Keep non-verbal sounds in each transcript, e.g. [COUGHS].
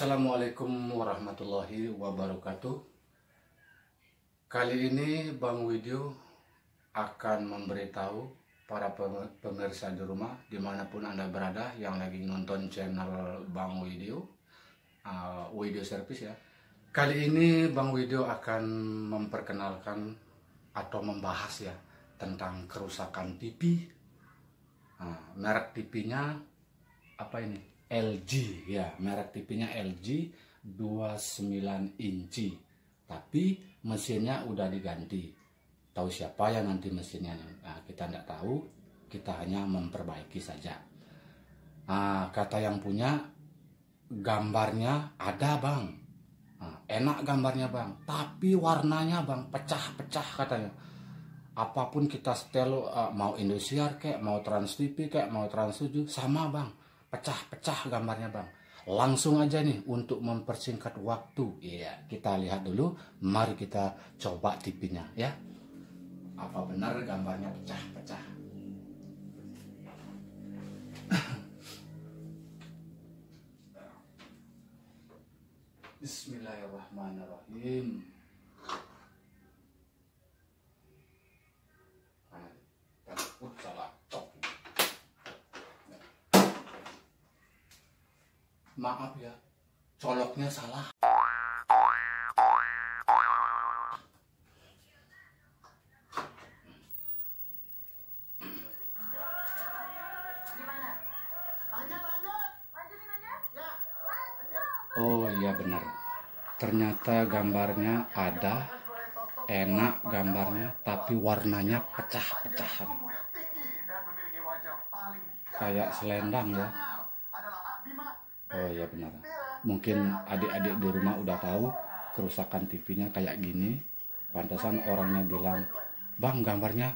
Assalamualaikum warahmatullahi wabarakatuh. Kali ini Bang Widyo akan memberitahu para pem- pemirsa di rumah di mana pun anda berada yang lagi nonton channel Bang Widyo, uh, Widyo Service ya. Kali ini Bang Widyo akan memperkenalkan atau membahas ya tentang kerusakan TV. Nah, merek TV-nya apa ini? LG ya, merek TV-nya LG 29 inci. Tapi mesinnya udah diganti. Tahu siapa yang nanti mesinnya? Nah, kita tidak tahu, kita hanya memperbaiki saja. Nah, kata yang punya gambarnya ada bang, Nah, enak gambarnya bang, tapi warnanya bang pecah-pecah katanya. Apa pun kita setel uh, mau Indosiar kayak mau Trans TV kayak mau Trans 7 sama bang, pecah-pecah gambarnya bang. Langsung aja nih untuk mempersingkat waktu, iya kita lihat dulu. Mari kita coba TV-nya ya. Apa benar gambarnya pecah-pecah? [COUGHS] Bismillahirrahmanirrahim. Ah, takut salah cok. Maaf ya, coloknya salah. Oh iya benar. Ternyata gambarnya ada, enak gambarnya, tapi warnanya pecah-pecahan. Kayak selendang ya. Oh iya benar. Mungkin adik-adik di rumah udah tahu kerusakan TV-nya kayak gini. Pantesan orangnya bilang, Bang gambarnya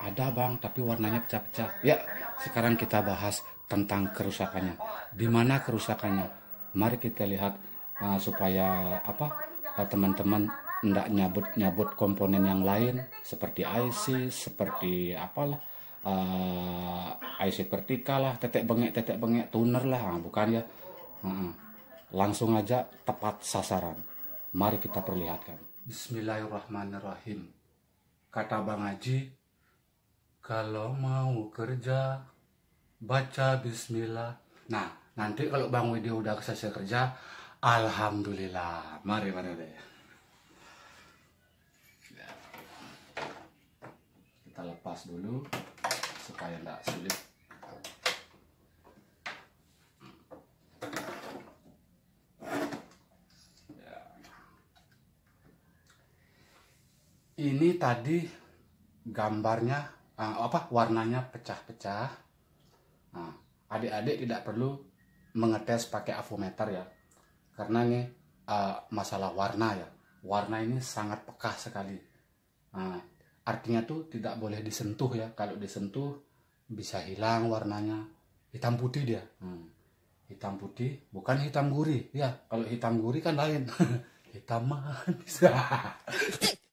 ada bang, tapi warnanya pecah-pecah. Ya, sekarang kita bahas tentang kerusakannya. Di mana kerusakannya? Mari kita lihat uh, supaya apa uh, teman-teman tidak nyabut-nyabut komponen yang lain seperti IC, seperti apalah uh, IC vertikal lah, tetek bengek, tetek bengek, tuner lah, Ah, bukan ya? Langsung aja tepat sasaran. Mari kita perlihatkan. Bismillahirrahmanirrahim. Kata Bang Haji, kalau mau kerja, baca bismillah. Nah, nanti kalau Bang Widya udah selesai kerja, Alhamdulillah. Mari, mari. Ya. Kita lepas dulu supaya tidak sulit. Ya. Ini tadi gambarnya eh, apa warnanya pecah-pecah. Nah, adik-adik tidak perlu mengetes pakai avometer ya, karena ini eh, masalah warna ya. Warna ini sangat peka sekali. Nah, artinya tuh tidak boleh disentuh ya. Kalau disentuh bisa hilang warnanya. Hitam putih dia. Hmm. Hitam putih, bukan hitam gurih. Ya, kalau hitam gurih kan lain. [LAUGHS] hitam manis. [LAUGHS]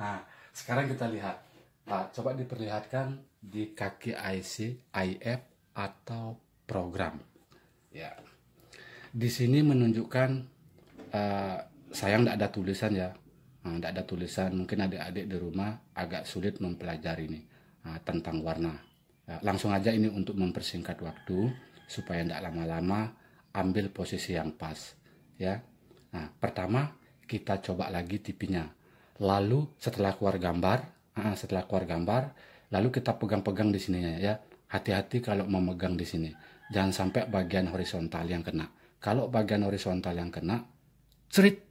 Nah, sekarang kita lihat. Nah, coba diperlihatkan di kaki IC, IF atau program. Ya. Di sini menunjukkan eh, sayang tidak ada tulisan ya. Nah, tidak ada tulisan. Mungkin adik-adik di rumah agak sulit mempelajari ini nah, tentang warna. Ya, langsung aja ini untuk mempersingkat waktu supaya tidak lama-lama ambil posisi yang pas. Ya. Nah, pertama kita coba lagi TV-nya. Lalu setelah keluar gambar, ah, setelah keluar gambar, lalu kita pegang-pegang di sininya ya. Hati-hati kalau memegang di sini. Jangan sampai bagian horizontal yang kena. Kalau bagian horizontal yang kena, cerit,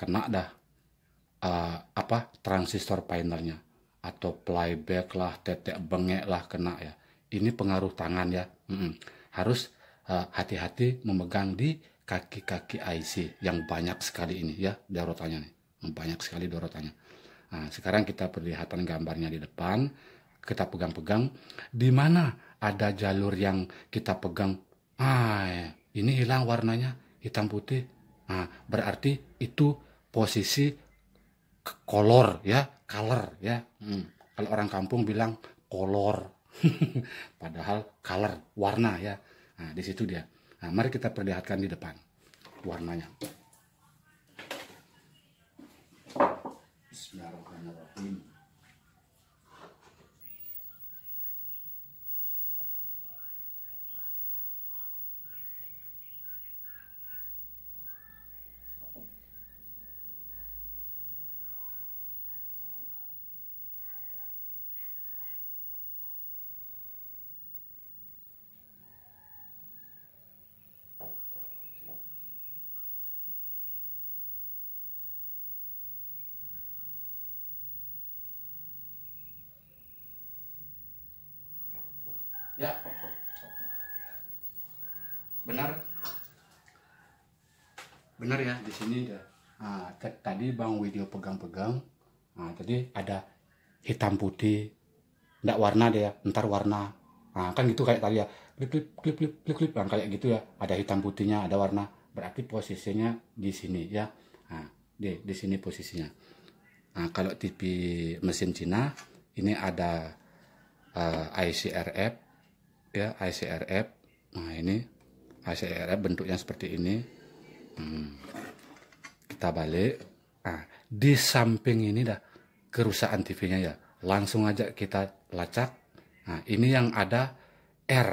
kena dah ah, apa transistor panelnya atau playback lah, tetek bengek lah kena ya. Ini pengaruh tangan ya. Mm-mm. Harus ah, hati-hati memegang di kaki-kaki IC yang banyak sekali ini ya dorotannya nih. Banyak sekali dorotannya. Nah sekarang kita perlihatkan gambarnya di depan. Kita pegang-pegang. Di mana ada jalur yang kita pegang? Ah ini hilang warnanya hitam putih. Nah berarti itu posisi kolor ya color ya. Hmm. kalau orang kampung bilang kolor. [LAUGHS] Padahal color warna ya. Nah di situ dia nah mari kita perlihatkan di depan warnanya. Bismillahirrahmanirrahim Ya. Benar. Benar ya di sini ya. Nah, tadi Bang Widyo pegang-pegang. Nah, tadi ada hitam putih. Nggak warna dia, ntar warna. Nah, kan gitu kayak tadi ya. Klip klip klip klip klip klip Nah, kayak gitu ya. Ada hitam putihnya, ada warna. Berarti posisinya di sini ya. Nah, di di sini posisinya. Nah, kalau TV mesin Cina ini ada eh, ICRF ya ICRF nah ini ICRF bentuknya seperti ini. Hmm. kita balik. Nah, di samping ini dah kerusakan TV-nya ya. Langsung aja kita lacak. Nah ini yang ada R.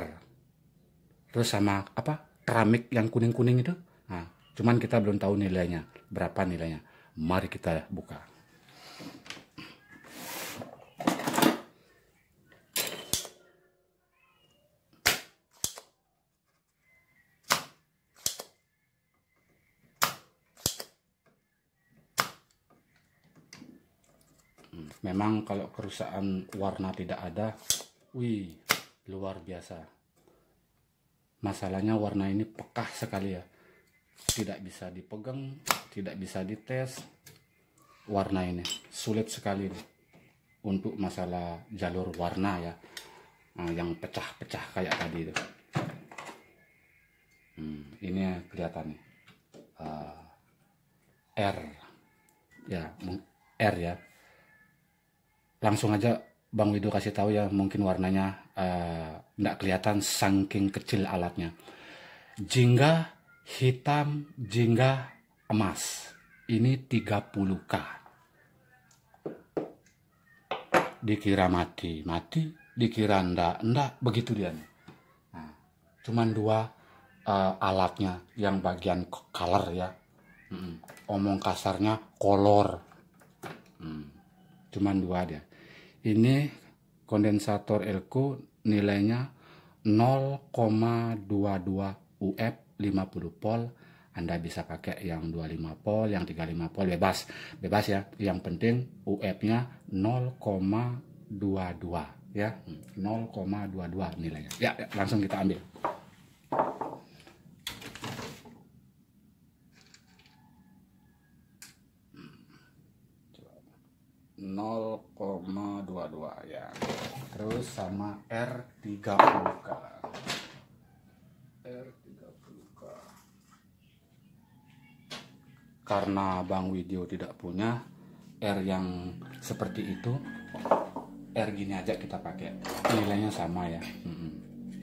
Terus sama apa? Keramik yang kuning-kuning itu. Nah cuman kita belum tahu nilainya. Berapa nilainya? Mari kita buka Memang kalau kerusakan warna tidak ada, wih, luar biasa. Masalahnya warna ini pekah sekali ya. Tidak bisa dipegang, tidak bisa dites. Warna ini sulit sekali nih. untuk masalah jalur warna ya. Nah, yang pecah-pecah kayak tadi itu. Hmm, ini ya kelihatan nih. Eh, R. Ya, R ya langsung aja Bang Wido kasih tahu ya mungkin warnanya eh, nggak kelihatan saking kecil alatnya. Jingga hitam, jingga emas. Ini 30K. Dikira mati, mati. Dikira ndak, ndak. Begitu dia. Nah, cuman dua eh, alatnya yang bagian color ya. Mm, Omong kasarnya kolor. Hmm, Cuman dua dia. Ini kondensator elko nilainya 0,22 UF 50 volt. Anda bisa pakai yang 25 volt, yang 35 volt bebas. Bebas ya. Yang penting UF-nya 0,22 ya. Hmm, 0,22 nilainya. Ya, ya, langsung kita ambil. 0,22 ya. Terus sama R30K. R30K. Karena Bang Widyo tidak punya R yang seperti itu, R gini aja kita pakai. Nilainya sama ya. Mm-mm.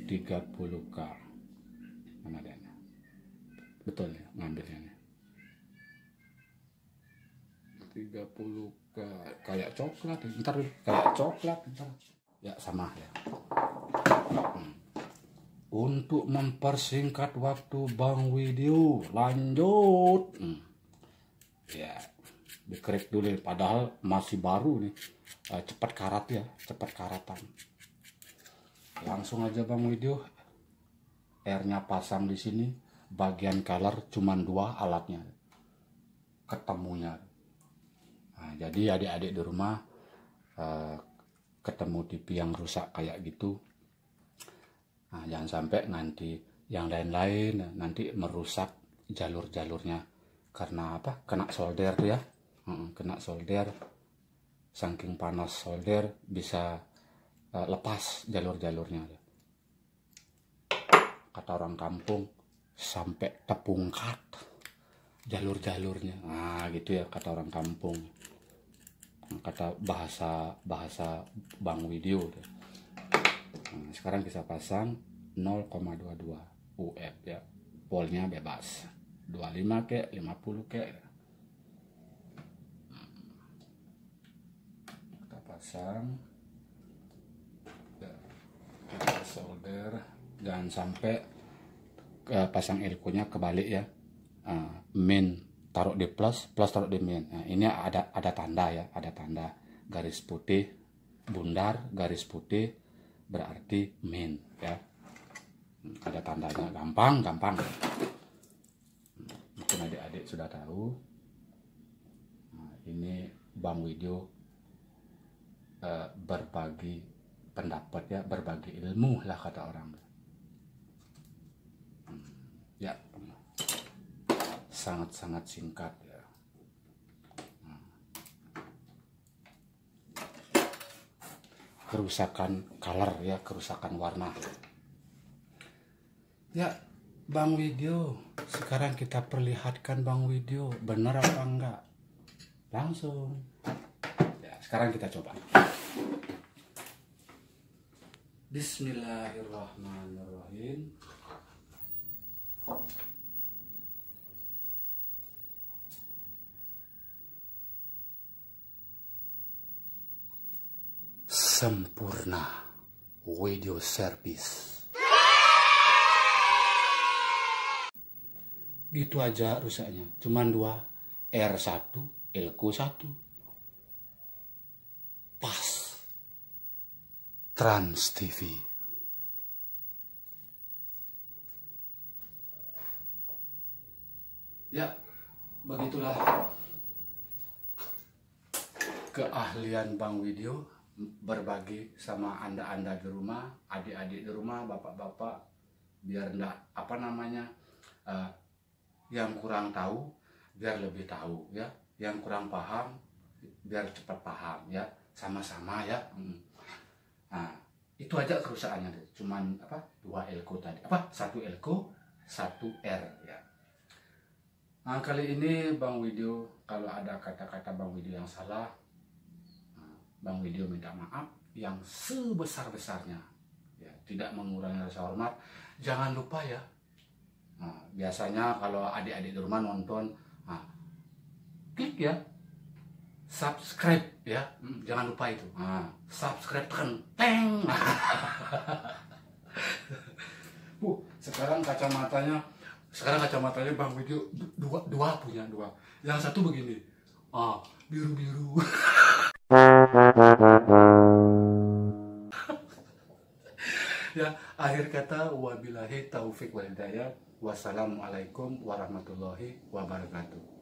30K. Mana dia? Betul ya ngambilnya. Nih. 30 ke kayak coklat ntar kayak coklat ntar. Ya sama ya. Hmm. untuk mempersingkat waktu Bang Widyo lanjut. Hmm. ya dikerek dulu padahal masih baru nih. Eh, cepat karat ya cepat karatan. Langsung aja Bang Widyo R-nya pasang di sini. Bagian color cuman dua alatnya. Ketemunya Nah, jadi adik-adik di rumah eh, ketemu TV yang rusak kayak gitu, nah, jangan sampai nanti yang lain-lain nanti merusak jalur-jalurnya karena apa? Kena solder tuh ya, kena solder, saking panas solder bisa eh, lepas jalur-jalurnya. Kata orang kampung sampai tepungkat jalur-jalurnya. Nah, gitu ya kata orang kampung kata bahasa bahasa Bang Widyo Hmm, sekarang kita pasang 0,22 UF ya. Polnya bebas. 25 ke 50 ke. Kita pasang. Kita solder. Jangan sampai eh, pasang elko-nya kebalik ya. Ah, min taruh di plus plus taruh di min. Nah, ini ada ada tanda ya ada tanda. Garis putih bundar garis putih berarti min ya. Ada tandanya. Gampang gampang. Mungkin adik-adik sudah tahu. Nah, ini bang video eh, berbagi pendapat ya berbagi ilmu lah kata orang. Hmm, ya sangat-sangat singkat ya. Hmm. kerusakan color ya kerusakan warna. Ya Bang Widyo sekarang kita perlihatkan Bang Widyo benar apa enggak? Langsung. Ya sekarang kita coba. Bismillahirrahmanirrahim sempurna. Video service gitu aja rusaknya. Cuman dua R1 Elko 1 pas. Trans TV ya begitulah keahlian Bang Video berbagi sama anda-anda di rumah, adik-adik di rumah, bapak-bapak, biar enggak apa namanya eh, yang kurang tahu biar lebih tahu ya, yang kurang paham biar cepat paham ya, sama-sama ya. Hmm. Nah itu aja kerusakannya, cuman apa dua elko tadi, apa satu elko, satu R ya. Nah kali ini Bang Video kalau ada kata-kata Bang Video yang salah Bang Video minta maaf yang sebesar-besarnya. Ya, tidak mengurangi rasa hormat. Jangan lupa ya. Nah, biasanya kalau adik-adik di rumah nonton, nah, klik ya. Subscribe ya. Hmm, jangan lupa itu. Nah, subscribe tekan teng. [LAUGHS] uh, sekarang kacamatanya sekarang kacamatanya Bang Video dua dua punya dua. Yang satu begini. Ah, biru-biru. [LAUGHS] [LAUGHS] ya akhir kata wabillahi taufik wal hidayah. Wassalamualaikum warahmatullahi wabarakatuh